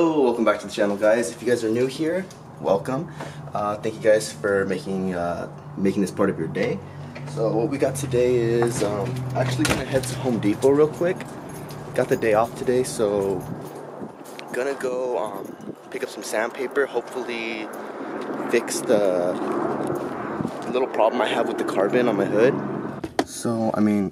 Hello, welcome back to the channel guys. If you guys are new here, welcome. Uh, thank you guys for making uh, making this part of your day. So what we got today is um, actually gonna head to Home Depot real quick. Got the day off today, so gonna go um, pick up some sandpaper. Hopefully fix the little problem I have with the carbon on my hood. So I mean,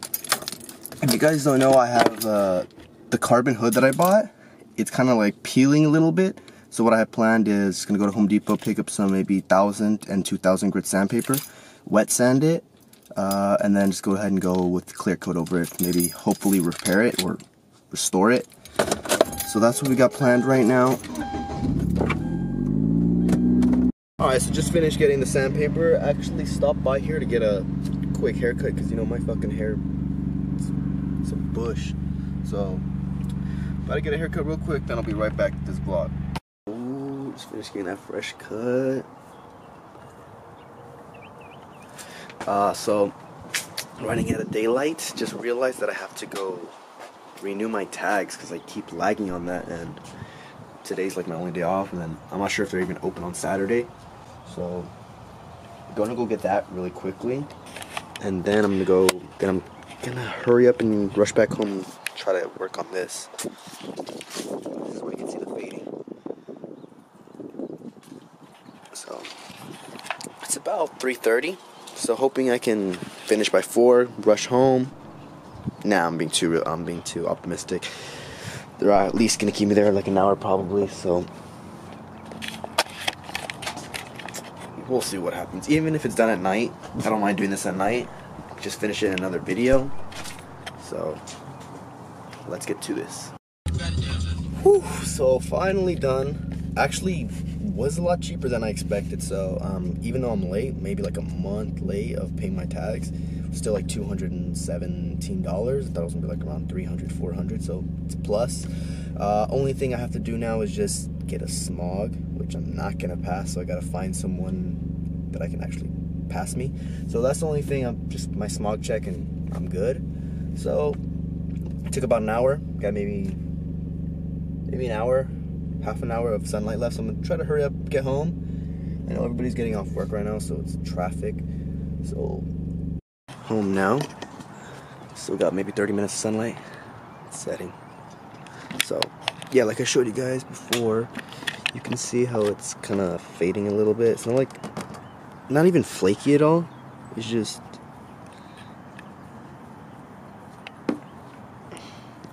if you guys don't know, I have uh, the carbon hood that I bought it's kind of like peeling a little bit. So what I have planned is gonna go to Home Depot, pick up some maybe 1000 and 2000 grit sandpaper, wet sand it, uh, and then just go ahead and go with clear coat over it. Maybe hopefully repair it or restore it. So that's what we got planned right now. Alright, so just finished getting the sandpaper. Actually stopped by here to get a quick haircut because you know my fucking hair, it's, it's a bush. So Gotta get a haircut real quick, then I'll be right back to this vlog. Ooh, just finished getting that fresh cut. Uh, so, running out of daylight, just realized that I have to go renew my tags because I keep lagging on that and today's like my only day off and then I'm not sure if they're even open on Saturday. So, I'm gonna go get that really quickly and then I'm gonna go, then I'm gonna hurry up and rush back home try to work on this. So we can see the fading. So it's about 3:30. So hoping I can finish by four, rush home. Nah, I'm being too I'm being too optimistic. They're at least gonna keep me there like an hour probably. So we'll see what happens. Even if it's done at night, I don't mind doing this at night. Just finish it in another video. So let's get to this. Whew, so finally done. Actually was a lot cheaper than I expected. So um, even though I'm late, maybe like a month late of paying my tags, still like $217. I thought it was gonna be like around 300, 400. So it's plus. Uh, only thing I have to do now is just get a smog, which I'm not gonna pass. So I gotta find someone that I can actually pass me. So that's the only thing. I'm just my smog check and I'm good. So took about an hour. Got maybe maybe an hour, half an hour of sunlight left. So I'm gonna try to hurry up, get home. I know everybody's getting off work right now, so it's traffic. So home now. Still got maybe 30 minutes of sunlight. setting. So yeah, like I showed you guys before, you can see how it's kind of fading a little bit. It's not like, not even flaky at all. It's just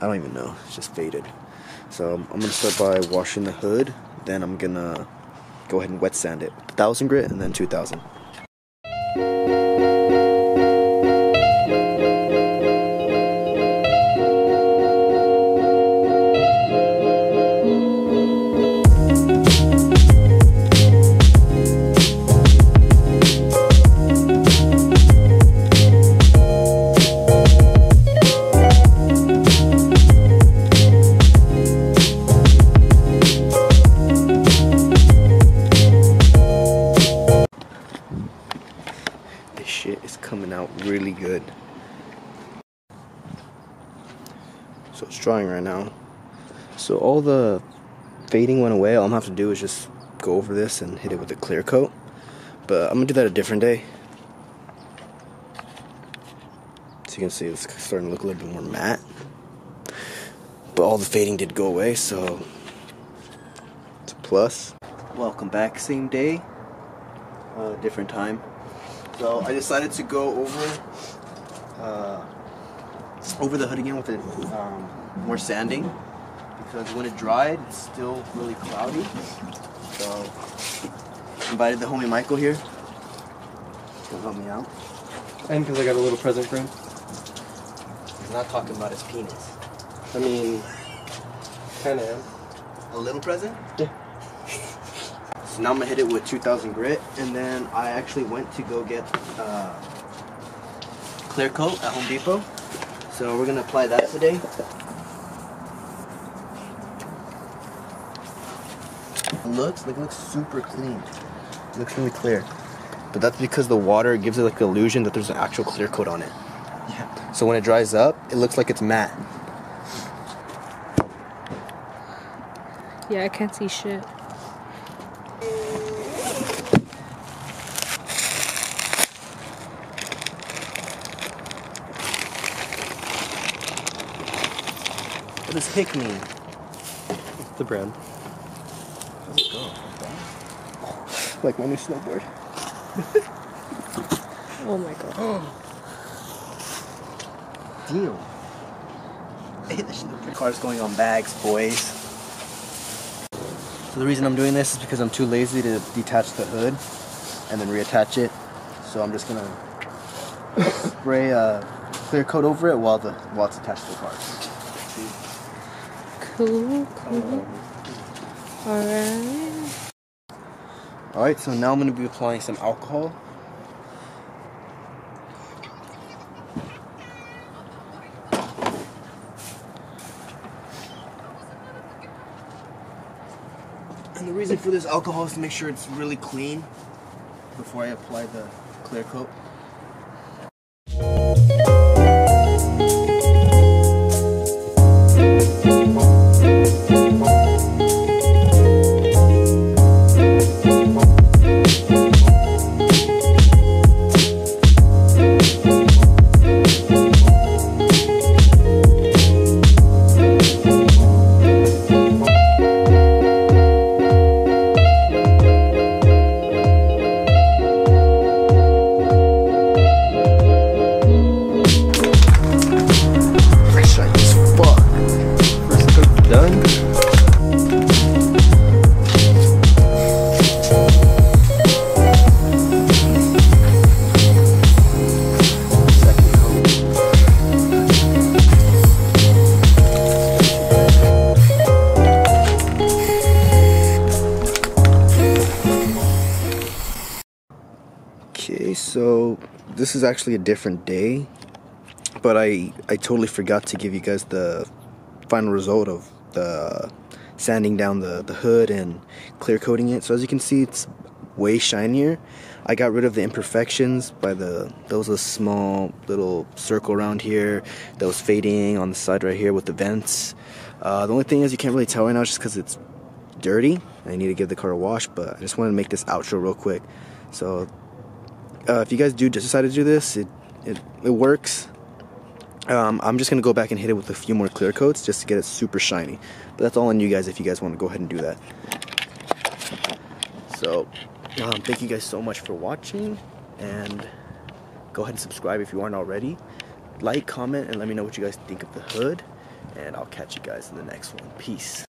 I don't even know. It's just faded. So I'm gonna start by washing the hood. Then I'm gonna go ahead and wet sand it. 1000 grit and then 2000. Really good. So it's drying right now. So all the fading went away. All I'm gonna have to do is just go over this and hit it with a clear coat. But I'm gonna do that a different day. So you can see it's starting to look a little bit more matte. But all the fading did go away, so it's a plus. Welcome back, same day, uh, different time. So I decided to go over uh, over the hood again with it um, more sanding because when it dried, it's still really cloudy. So invited the homie Michael here to help me out. And because I got a little present for him. He's not talking about his penis. I mean, kind of. A little present? Yeah. So now I'm gonna hit it with 2000 grit, and then I actually went to go get uh, clear coat at Home Depot. So we're gonna apply that today. It looks like it looks super clean. It looks really clear. But that's because the water gives it like the illusion that there's an actual clear coat on it. Yeah. So when it dries up, it looks like it's matte. Yeah, I can't see shit. What does hick mean? The brand. How's it go? Like my new snowboard. Oh my god. Deal. Hey, the car's going on bags, boys. So the reason I'm doing this is because I'm too lazy to detach the hood and then reattach it. So I'm just gonna spray a clear coat over it while the while it's attached to the car. Cool, cool. Alright. All right, so now I'm gonna be applying some alcohol. And the reason for this alcohol is to make sure it's really clean before I apply the clear coat. This is actually a different day, but I I totally forgot to give you guys the final result of the sanding down the the hood and clear coating it. So as you can see, it's way shinier. I got rid of the imperfections by the there was a small little circle around here that was fading on the side right here with the vents. Uh, the only thing is you can't really tell right now just because it's dirty. I need to give the car a wash, but I just wanted to make this outro real quick. So uh, if you guys do decide to do this, it it, it works. Um, I'm just gonna go back and hit it with a few more clear coats just to get it super shiny. But that's all on you guys if you guys want to go ahead and do that. So, um, thank you guys so much for watching, and go ahead and subscribe if you aren't already. Like, comment, and let me know what you guys think of the hood. And I'll catch you guys in the next one. Peace.